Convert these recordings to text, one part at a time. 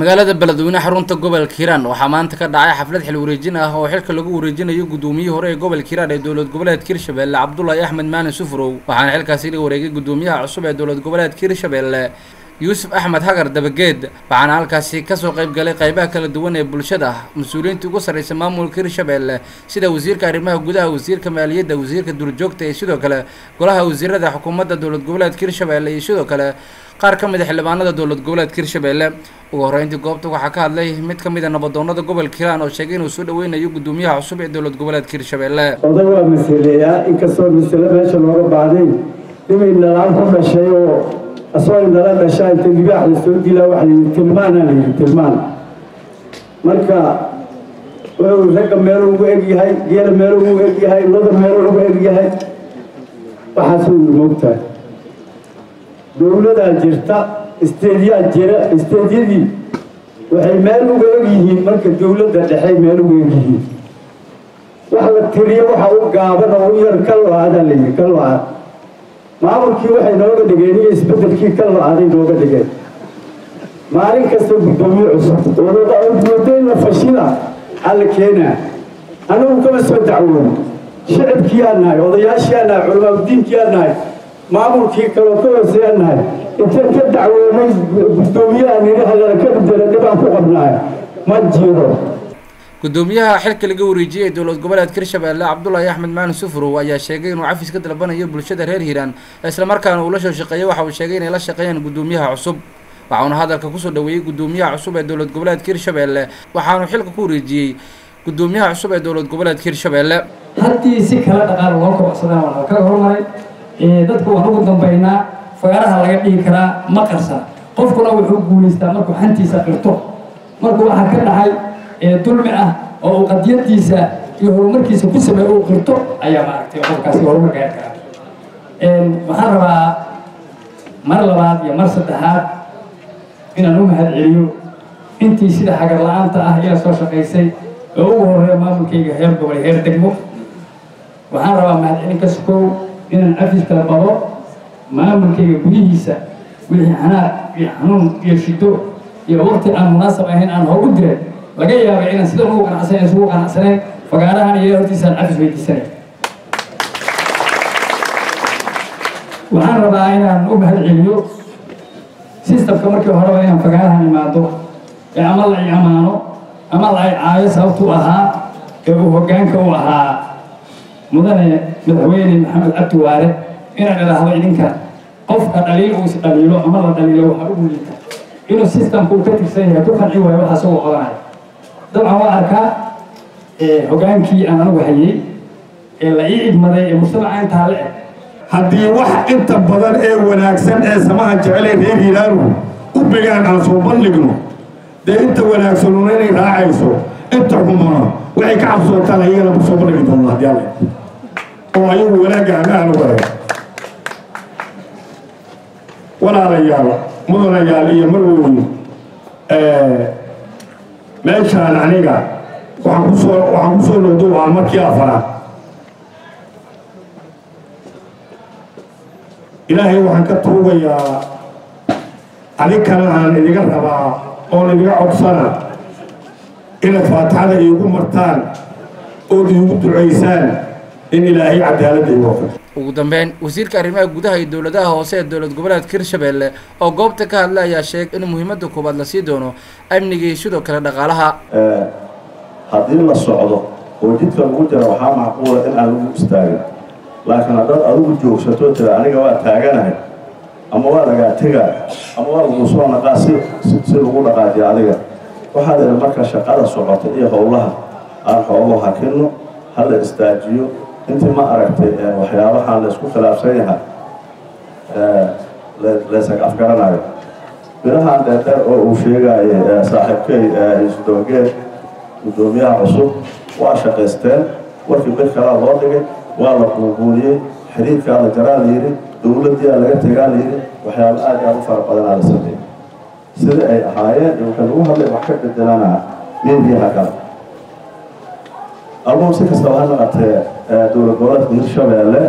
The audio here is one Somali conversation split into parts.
magaalada beledweyne xarunta gobolka hiiraan. Waxaa maanta ka dhacay xaflad xil wareejin ah oo xilka lagu wareejinayo gudoomiyihii hore ee gobolka hiiraan ee dowlad goboleedka hirshabelle cabdulaahi axmed maalin sufrow. Waxaana xilkaasi la wareegay gudoomiyaha cusub ee dowlad goboleedka hirshabelle yuusuf axmed hagar dabageed waxaana halkaasi ka soo qayb galay qaybaha kala duwan ee bulshada. Mas'uuliyiinta ugu sarreysa maamulka hirshabelle sida wasiirka arrimaha gudaha wasiirka maaliyadda wasiirka duurjoogta iyo sidoo kale golaha wasiirada xukuumadda dowlad goboleedka hirshabelle iyo sidoo kale qaar ka mid a xildhibaanada dowlad goboleedka hirshabelle ugu horreyntii goobta waxaa ka hadlay mid ka mid a nabadoonada gobolka hiiraan oo sheegay inuu soo dhaweynayo gudoomiyaha cusub ee dowlad goboleedka hirshabelle oday waa masaleeyaa inkastoo masale meesha looga baahday nimay nalaan ku dhashay oo asagoo nala dhashaa inta libaax soo dilaa waxa layidhi tilmaana yidhi tilmaan marka ragga meelo ugu egyahay geela meelo ugu egyahay loda meelo ugu egyahay waxaasuu moogtahay dowladaa jirta isteedyaa jira isteedyadii waxay meel uga egyihiin marka dowladda dhexey meel uga egyihiin wax la tiriyo waxa u gaaban u yar ka lo'adaa layidhi ka lo'aad maamulkii waxay nooga dhigeen iyo isbedelkii ka lo'aaday nooga dhigeen. Maalin kasta guddoomiye cusub. La fashila alla keenaa annagu kama soo dacwoon shicibkiyaa nahay odayaashiyaa nahay culamaauddiinkiyaa nahay maamulkii kaloo ka hooseeyaa nahay intaan ka dacwoonay guddoomiyaha nidhi halala ka bedela dhibaan ku qabnaay ma jiro gudoomiyaha xilka laga wareejiyey ee dowlad goboleedka hirshabelle cabdulaahi axmed maalin sufrow ayaa sheegay inuu cafis ka dalbanayo bulshada reer hiiraan islamarkaana uu la soo shaqeeyey waxa uu sheegay inay la shaqeeyaan gudoomiyaha cusub. Waxauna hadalka ku soo dhaweeyey gudoomiyaha cusub ee dowlad goboleedka hirshabelle waxaanu xilka ku wareejiyey gudoomiyaha cusub ee dowlad goboleedka hirshabelle haddii si kala dhaqaal loo kobocsadana waa kaga horumaray dadku waan ugu dambaynaa fagaaraha laga dhigi karaa ma qarsa. Qofkuna wuxuu guulaystaa markuu xantiisa qirto. Markuu waxaa ka dhacay dulmi ah oo uu qadiyadiisa iyo horumarkiisa ku sameeyo uu qirto ayaa maaragtay qofkaasi horumar gaari karaa waxaan rabaa mar labaad iyo mar saddexaad inaan u mahad celiyo intii sida xagar la'aanta ah ila soo shaqaysay oo ugu horreeya maamulkayga heer gobol heer degmo. Waxaan rabaa mahad celin ka sukow inaan cafis kala babo maamulkayga gudihiisa wixii xanaaq iyo xanuun iyo shido iyo waqti aan munaasab ahayn aan hor u diray laga yaabay inaan sidan ugu qanacsan isugu qanacsanayn fagaarahan iyo hortiisaan cafis weydiisanay. Waxaan rabaa inaan u mahad sistamka markii horeba inaan fagaarahan imaado ee ama la amaano ama la caayo sababtuu ahaa ee uu hoggaanka u ahaa. Mudane madaxweyne maxamed cabdi inaan idhaahdo idinka qofka dhaliil uu is ama la dhaliilo waxaa ugu liita inuu sistamka uu ka tirsan yahay ku qanci waayo waxa isagoo qodanaya dabcan waa arkaa hogaankii aan anigu hayay ee la ii idmaday ee mujtamaca intaa la haddii wax inta badan ee wanaagsan ee samaha jecel ee reer hiiraanu u begaan aan soo bandhigno dee inta wanaagsanuna inay raacayso inta xumuna waxay ka cabsootaan ayagana soo bandhigi doona haddii alle oo ayagu wanaagga amaanu waray. Walaalayaal mudanayaal iyo marweyn meeshaan aniga waxaan ku soo waxaan ku soo noqdo waa markii afaraad ilaahay waxaan ka tuugayaa adinkana aan idiga rabaa oon idiga codsana inaad faatixada iigu martaan ood iigu ducaysaan in ilaahay cadaaladda igu wafajo ugu dambeyn wasiirka arrimaha gudaha iyo dowladaha hoose ee dowlad goboleedka hirshabelle oo goobta ka hadlay ayaa sheegay in muhiimadda koowaad la sii doono amniga iyo sidoo kale dhaqaalaha. Haddii la socdo oo jidka lagu jira waxaa macquula in aan lagu istaagin laakiin haddaad adigu joogsato tira aniga waa taaganahay ama waa lagaa tegaa ama waa lagu soo naqaa si si lagu dhaqaajiyo adiga. Waxaad idhi marka shaqada socota iyo howlaha aan xoogo hakinno ha la istaajiyo intii ma aragtay waxyaabahaan la isku khilaafsan yahay laysak afgaranayo. Birahaan dheerdheer oo uu sheegayay saaxiibkay isdoogeed guddoomiyaha cusub waa shaqaysteen. Warkii bir kalaa loo dhigay waa la buubuuniyey xiriirkaa la jaraa la yidhi dowladdiyaa laga tegaa la yidhi waxyaaba aad aad u fara badanaa la sameeyey. Sida ay ahaayeen iyo waxay lagu hadlay wax ka bedelanaa meediyaha kale almuhum si kastaba ha naqatee dowlad goboleedka hirshabeelle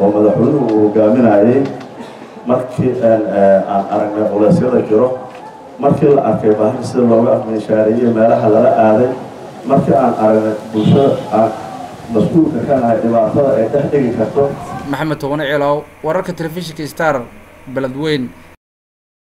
oo madaxweynuhu uu hogaaminayay markii aan aragnay culeysyada jiro. Markii la arkay baahir sida looga afminshaareeyey meelaha lala aaday markii aan aragnay bulshada aan mas'uulka ka nahay dhibaatada ay dhex dhigi karto. Maxamed tobane ciilow wararka telefishinka star beledweyn